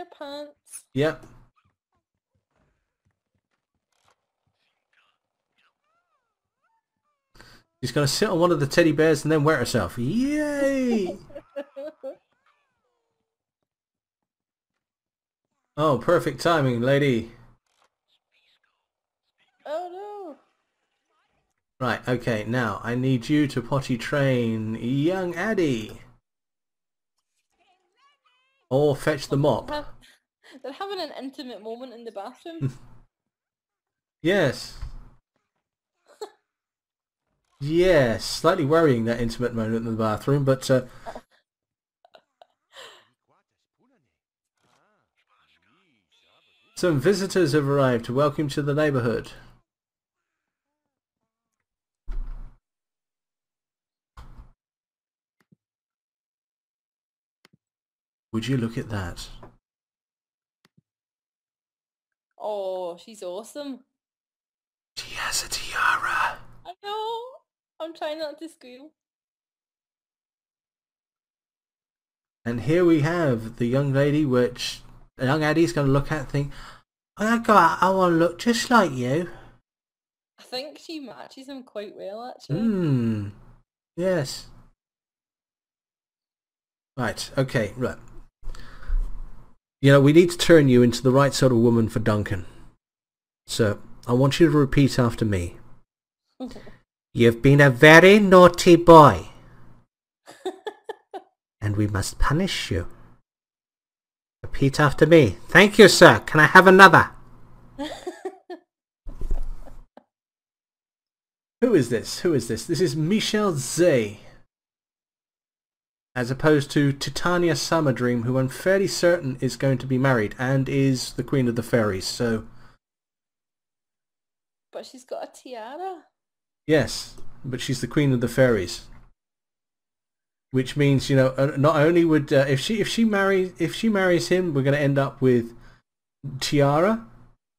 your pants. Yep. She's going to sit on one of the teddy bears and then wet herself. Yay! oh, perfect timing, lady. oh Right, okay, now I need you to potty train young Addy. Or fetch the mop. They're having an intimate moment in the bathroom. Yes. Yes, slightly worrying that intimate moment in the bathroom, but uh, some visitors have arrived welcome to the neighborhood. Would you look at that? oh, she's awesome. She has a tiara. I know. I'm trying not to squeal. And here we have the young lady which the young Addie's going to look at and think, I got, I want to look just like you. I think she matches him quite well, actually. Hmm. Yes. Right. Okay. Right. You know, we need to turn you into the right sort of woman for Duncan. So, I want you to repeat after me. You've been a very naughty boy. and we must punish you. Repeat after me. Thank you, sir. Can I have another? Who is this? Who is this? This is Michelle Tse. As opposed to Titania Summerdream, who I'm fairly certain is going to be married and is the Queen of the Fairies. So, but she's got a tiara. yes, but she's the Queen of the Fairies. Which means, you know, not only would uh, if she if she marries if she marries him, we're going to end up with Tiara,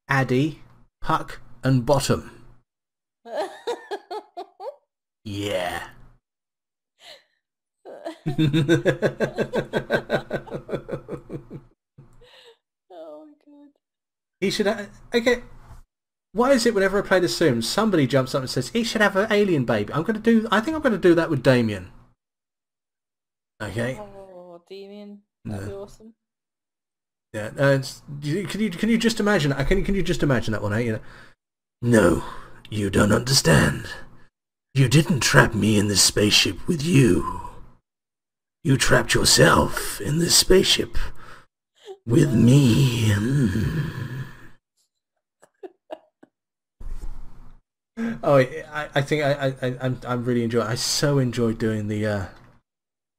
Addie, Puck, and Bottom. Yeah. oh my god. he should have... Okay. Why is it whenever I play The Sims, somebody jumps up and says, he should have an alien baby? I'm going to do... I think I'm going to do that with Damien. Okay. Oh, Damien. That'd be awesome. Yeah. Uh, it's, can you can you just imagine? that? Can you can you just imagine that one? Eh? You know. No, you don't understand. You didn't trap me in this spaceship with you. You trapped yourself in this spaceship with me. Mm. Oh, I, I think I, I, I, I'm, I'm really enjoying. I so enjoyed doing the uh,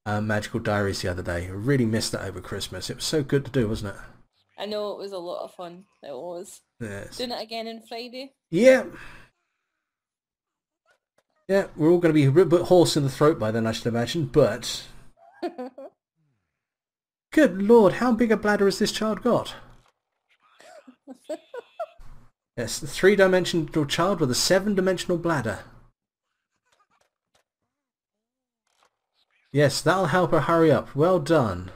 uh, magical diaries the other day. I really missed that over Christmas. It was so good to do, wasn't it? I know it was a lot of fun. It was. Yes. Doing it again on Friday. Yeah. Yeah, we're all going to be a bit bit hoarse in the throat by then, I should imagine. But good lord, how big a bladder has this child got? Yes, the three-dimensional child with a seven-dimensional bladder. Yes, that'll help her hurry up. Well done.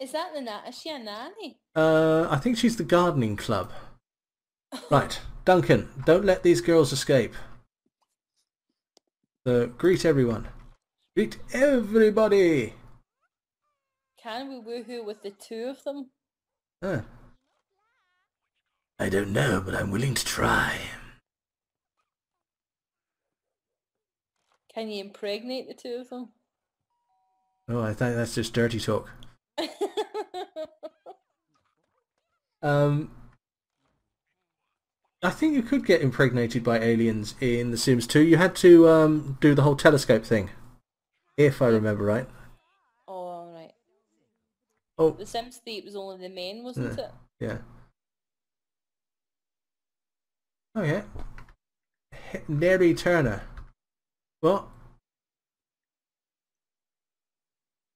Is that the na- Is she a nanny? Uh, I think she's the gardening club. Right, Duncan, don't let these girls escape. So, greet everyone. Greet everybody! Can we woohoo with the two of them? Huh. I don't know, but I'm willing to try. Can you impregnate the two of them? Oh, I think that's just dirty talk. Um, I think you could get impregnated by aliens in The Sims 2. You had to um, do the whole telescope thing, if I remember right. oh, alright. Oh, The Sims 3 was only the men, wasn't Yeah. it? yeah. Oh yeah. H- Larry Turner. What?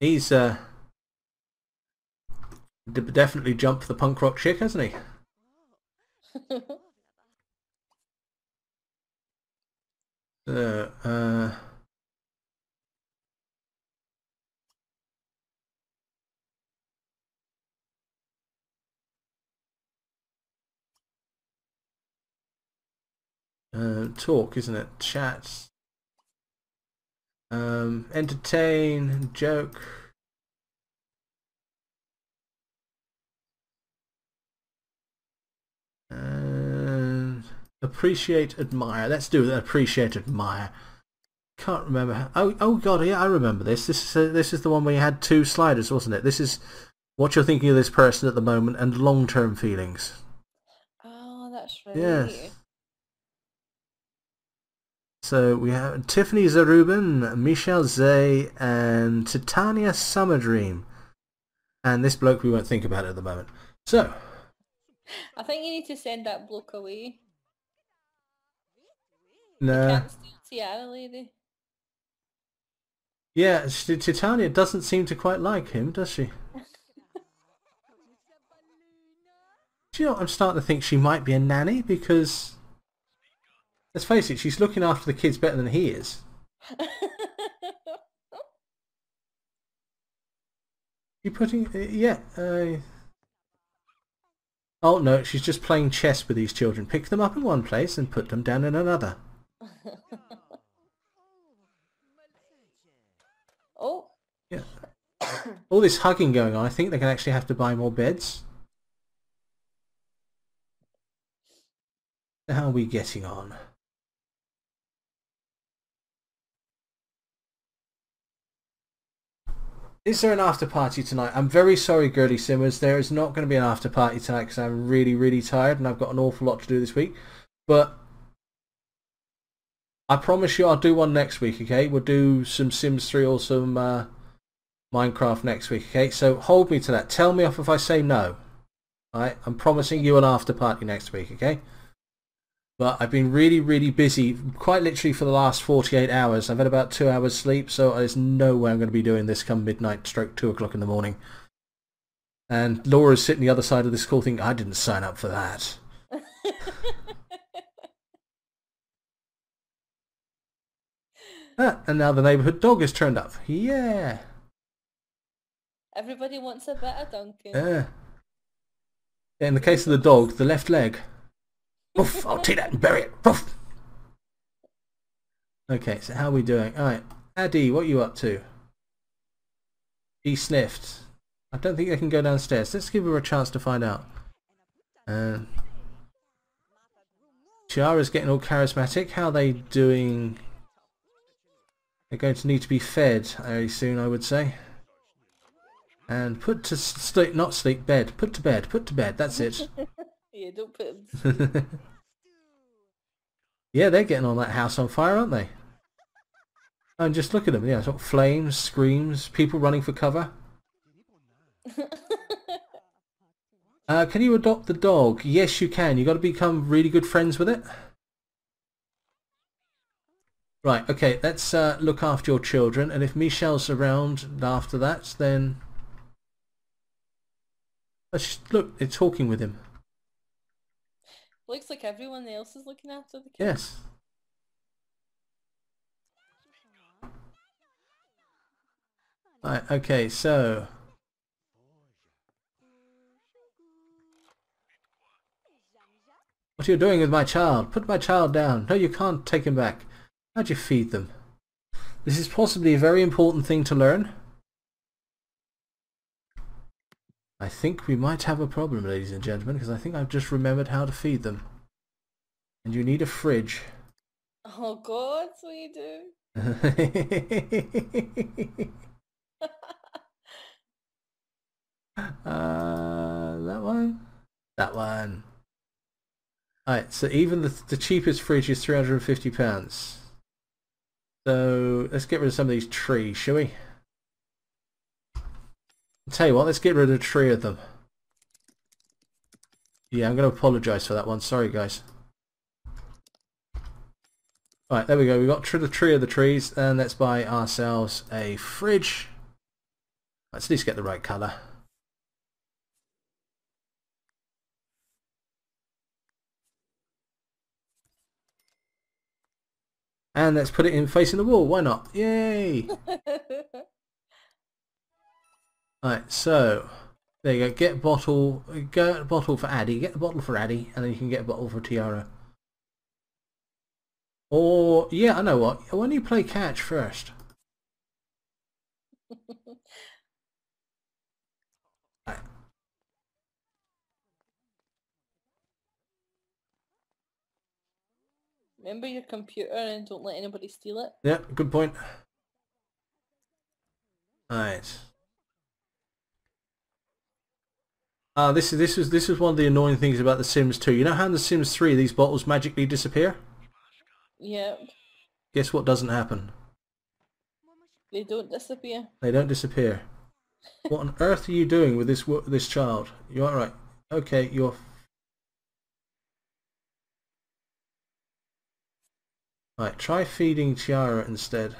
He's uh d- definitely jumped the punk rock chick, hasn't he? So, uh, Uh, talk, isn't it? Chat. Um, entertain, joke. And appreciate, admire. Let's do that. Appreciate, admire. Can't remember. How, oh, oh God, yeah, I remember this. This is uh, this is the one where you had two sliders, wasn't it? This is what you're thinking of this person at the moment and long-term feelings. Oh, that's right. Yes. So we have Tiffany Zarubin, Michelle Tse, and Titania Summerdream. And this bloke we won't think about at the moment. So, I think you need to send that bloke away. no. Can't steal Tiara lady. Yeah, Titania doesn't seem to quite like him, does she? Do you know what? I'm starting to think she might be a nanny because, let's face it, she's looking after the kids better than he is. You putting? uh, Yeah. Uh... Oh no, she's just playing chess with these children. Pick them up in one place and put them down in another. oh, Yeah. All this hugging going on. I think they're going to actually have to buy more beds. How are we getting on? Is there an after party tonight? I'm very sorry, Gertie Simmers. There is not going to be an after party tonight because I'm really, really tired and I've got an awful lot to do this week. But I promise you I'll do one next week, okay? We'll do some Sims 3 or some uh, Minecraft next week, okay? So hold me to that. Tell me off if I say no. Alright? I'm promising you an after party next week, okay? But I've been really, really busy, quite literally for the last 48 hours. I've had about two hours sleep, so there's no way I'm going to be doing this come midnight stroke 2 o'clock in the morning. And Laura's sitting the other side of this call thinking, I didn't sign up for that. Ah, and now the neighbourhood dog has turned up. Yeah. everybody wants a better Duncan. Yeah. In the case of the dog, the left leg. Woof, I'll take that and bury it. Woof. Okay, so how are we doing? Alright, Addy, what are you up to? He sniffed. I don't think they can go downstairs. Let's give her a chance to find out. Uh, Chiara's getting all charismatic. How are they doing? They're going to need to be fed very soon, I would say. And put to sleep, not sleep, bed. Put to bed, put to bed. That's it. yeah, don't put him. yeah, they're getting on that house on fire, aren't they? And just look at them. Yeah, sort of flames, screams, people running for cover. Uh, can you adopt the dog? Yes, you can. You've got to become really good friends with it. Right, okay, let's uh, look after your children. And if Michelle's around after that, then... Let's just, look, they're talking with him. Looks like everyone else is looking after the kids. Yes. Right, okay, so... What are you doing with my child? Put my child down. No, you can't take him back. How'd you feed them? This is possibly a very important thing to learn. I think we might have a problem, ladies and gentlemen, because I think I've just remembered how to feed them. And you need a fridge. Oh God, what you do? uh, that one? That one. Alright, so even the, the cheapest fridge is £350. So let's get rid of some of these trees, shall we? I'll tell you what, let's get rid of three of them. Yeah, I'm going to apologise for that one. Sorry, guys. Right, there we go. We've got the tree of the trees, and let's buy ourselves a fridge. Let's at least get the right colour. And let's put it in facing the wall. Why not? Yay! Alright, so there you go. Get bottle, get bottle for Addy. Get the bottle for Addy, and then you can get a bottle for Tiara. Or, yeah, I know what. Why don't you play catch first? Right. Remember your computer and don't let anybody steal it. Yeah, good point. Alright. Uh, this is this is this is one of the annoying things about The Sims 2. You know how in The Sims 3 these bottles magically disappear? Yep. Guess what doesn't happen? They don't disappear. They don't disappear. what on earth are you doing with this this child? You alright? Okay, you're. Right, try feeding Chiara instead.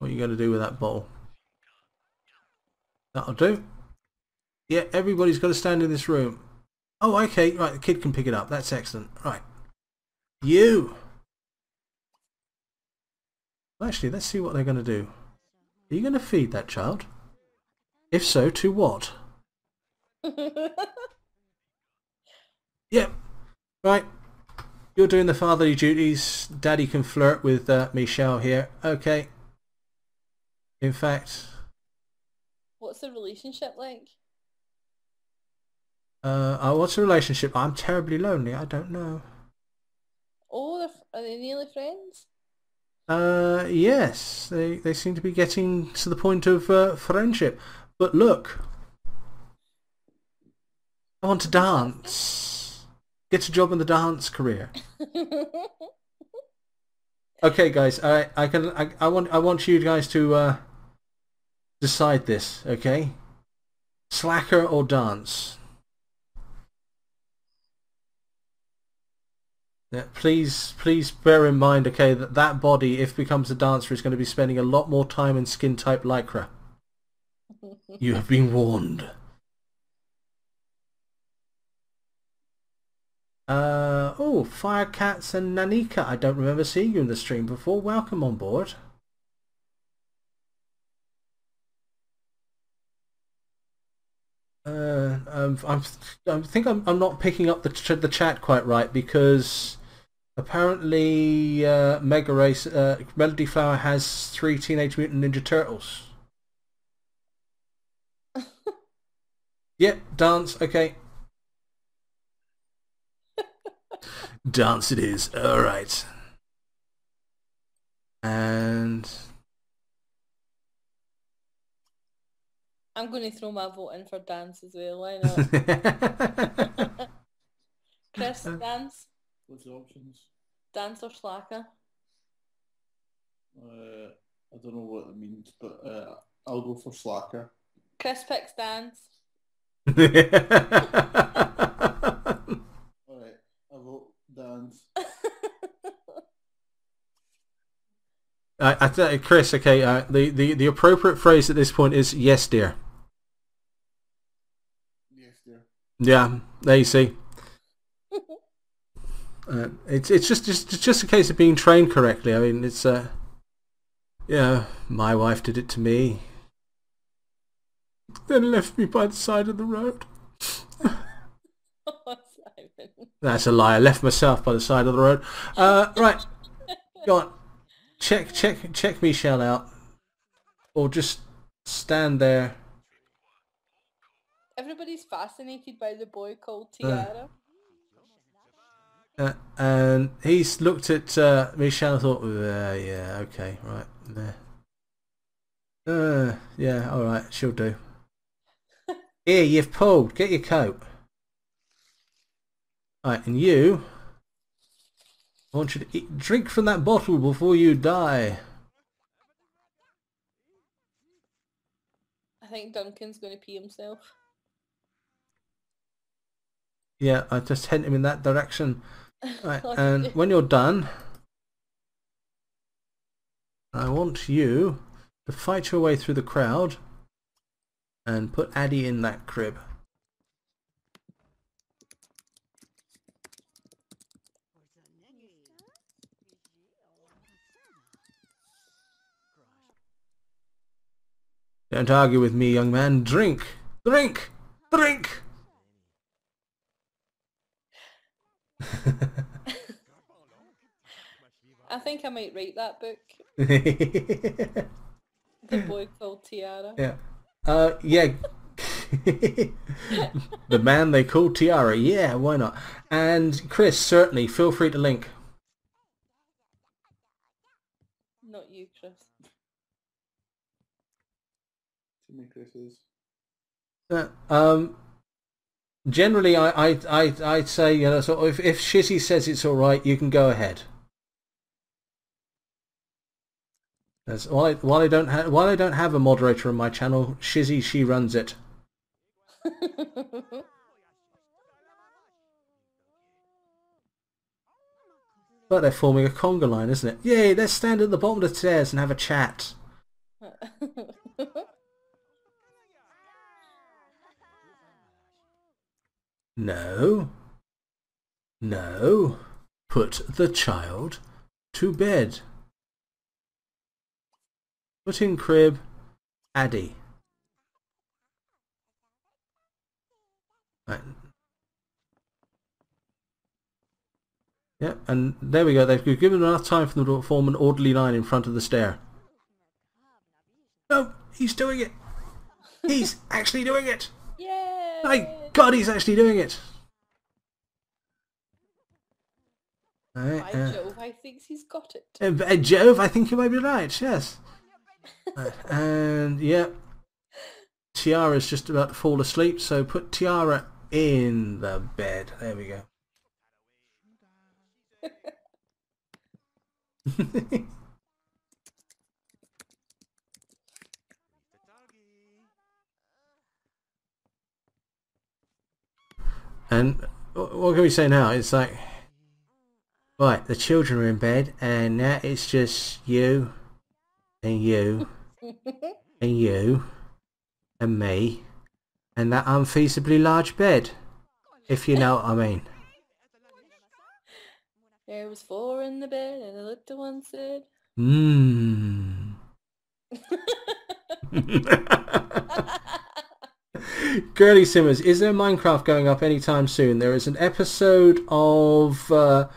What are you going to do with that bottle? That'll do. Yeah, everybody's got to stand in this room. Oh, okay. Right, the kid can pick it up. That's excellent. Right. You! Actually, let's see what they're going to do. Are you going to feed that child? If so, to what? Yep. Right. You're doing the fatherly duties. Daddy can flirt with uh, Michelle here. Okay. In fact, What's the relationship like? uh, uh, what's the relationship? I'm terribly lonely. I don't know. Oh, are they nearly friends? Uh, yes, they they seem to be getting to the point of uh, friendship. But look, I want to dance. Get a job in the dance career. Okay, guys, I I can I, I want I want you guys to uh, decide this. Okay, slacker or dance. Yeah, please, please bear in mind, okay, that that body, if becomes a dancer, is going to be spending a lot more time in skin type lycra. You have been warned. Uh, oh, Firecats and Nanika. I don't remember seeing you in the stream before. Welcome on board. Uh, um, I'm, I think I'm, I'm not picking up the ch- the chat quite right because apparently uh, Mega Race uh, Melody Flower has three Teenage Mutant Ninja Turtles. Yep, dance. Okay. dance it is. All right. And I'm going to throw my vote in for dance as well. Why not? Chris, dance, What's the options? dance or slacker? Uh, I don't know what it means, but uh, I'll go for slacker. Chris picks dance. Alright, I vote dance. I, I th- Chris, okay, uh, the, the, the appropriate phrase at this point is yes, dear. Yes, dear. Yeah, there you see. Uh, it's it's just just it's just a case of being trained correctly. I mean, it's uh, yeah, my wife did it to me, then left me by the side of the road. Oh. That's a lie. I left myself by the side of the road. Uh, right, go on. Check check check Michelle out, or just stand there. Everybody's fascinated by the boy called Tiara. Uh, and he's looked at uh, Michelle and thought, uh, yeah, okay, right, there. Uh, yeah, all right, she'll do. Here, you've pulled. Get your coat. Right, and you, I want you to eat, drink from that bottle before you die. I think Duncan's going to pee himself. Yeah, I just hint him in that direction. Right, and when you're done, I want you to fight your way through the crowd and put Addy in that crib. Don't argue with me, young man. Drink! Drink! Drink! I think I might write that book. The boy called Tiara. yeah. Uh, yeah. the man they call Tiara. Yeah, why not? And Chris, certainly, feel free to link. Not you, Chris. Too many Chris's. Uh, um, generally, I, I, I, I'd say, you know, so if, if Shizzy says it's all right, you can go ahead. As, while, I, while I don't have while I don't have a moderator on my channel, Shizzy she runs it. But they're forming a conga line, isn't it? Yay! Let's stand at the bottom of the stairs and have a chat. No. No. Put the child to bed. Put in crib. Addy. Right. Yep, and there we go. They've given enough time for them to form an orderly line in front of the stair. No, he's doing it. He's actually doing it. Yay! My God, he's actually doing it. By uh, Jove, I think he's got it. uh, uh, Jove, I think you might be right. Yes. And yeah, Tiara's just about to fall asleep, so put Tiara in the bed. There we go. and what can we say now? It's like, right, the children are in bed, and now it's just you, and you, and you, and me, and that unfeasibly large bed, if you know what I mean. There was four in the bed, and the little one said, Mmm. Girly Simmers, is there Minecraft going up anytime soon? There is an episode of uh,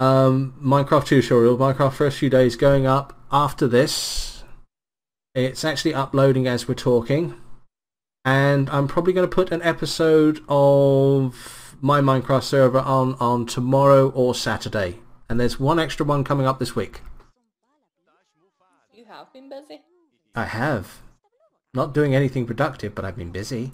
um, Minecraft tutorial, Minecraft first few days going up after this. It's actually uploading as we're talking. And I'm probably going to put an episode of my Minecraft server on, on tomorrow or Saturday. And there's one extra one coming up this week. You have been busy. I have. Not doing anything productive, but I've been busy.